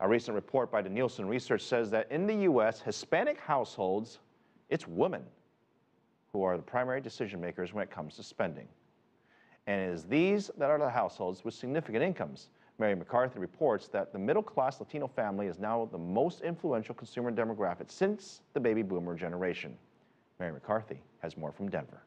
A recent report by the Nielsen Research says that in the U.S., Hispanic households, it's women who are the primary decision makers when it comes to spending. And it is these that are the households with significant incomes. Mary MacCarthy reports that the middle class Latino family is now the most influential consumer demographic since the baby boomer generation. Mary MacCarthy has more from Denver.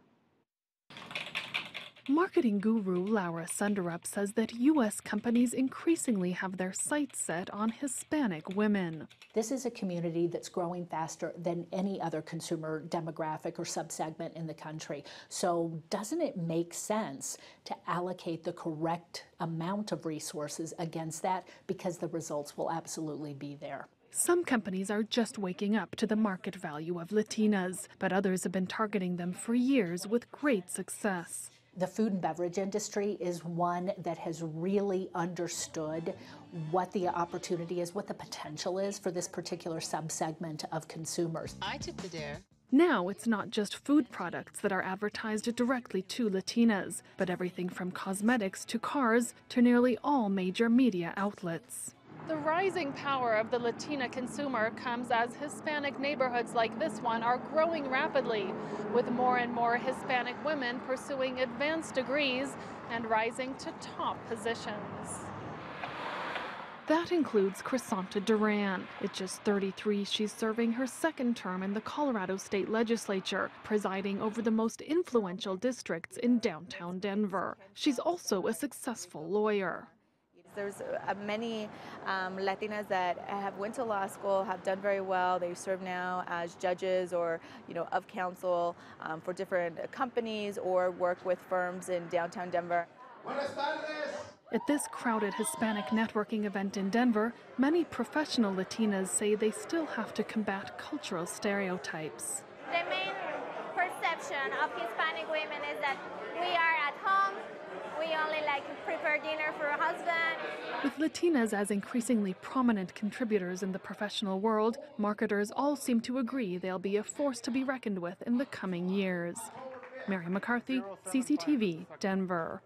Marketing guru Laura Sundarup says that U.S. companies increasingly have their sights set on Hispanic women. This is a community that's growing faster than any other consumer demographic or subsegment in the country. So, doesn't it make sense to allocate the correct amount of resources against that because the results will absolutely be there? Some companies are just waking up to the market value of Latinas, but others have been targeting them for years with great success. The food and beverage industry is one that has really understood what the opportunity is, what the potential is for this particular subsegment of consumers. I took the dare. Now it's not just food products that are advertised directly to Latinas, but everything from cosmetics to cars to nearly all major media outlets. The rising power of the Latina consumer comes as Hispanic neighborhoods like this one are growing rapidly, with more and more Hispanic women pursuing advanced degrees and rising to top positions. That includes Crisanta Duran. At just 33, she's serving her second term in the Colorado State Legislature, presiding over the most influential districts in downtown Denver. She's also a successful lawyer. There's uh, many um, Latinas that have went to law school, have done very well. They serve now as judges or, you know, of counsel um, for different companies or work with firms in downtown Denver. At this crowded Hispanic networking event in Denver, many professional Latinas say they still have to combat cultural stereotypes. The main perception of Hispanic women is that we are at home, we only like prepare dinner for a husband. With Latinas as increasingly prominent contributors in the professional world, marketers all seem to agree they'll be a force to be reckoned with in the coming years. Mary MacCarthy, CCTV, Denver.